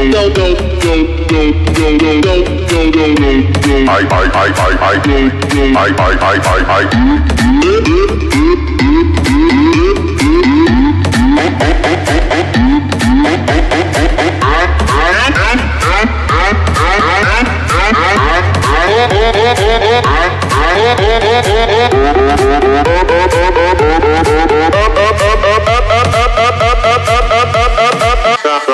Oh,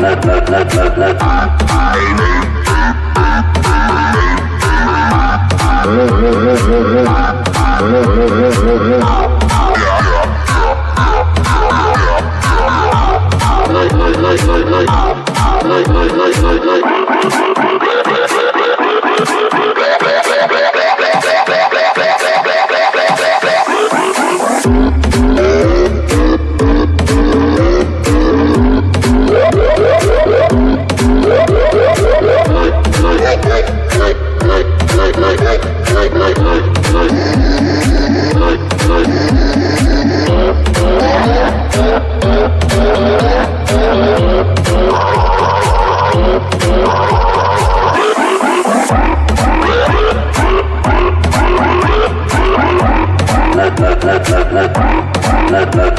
I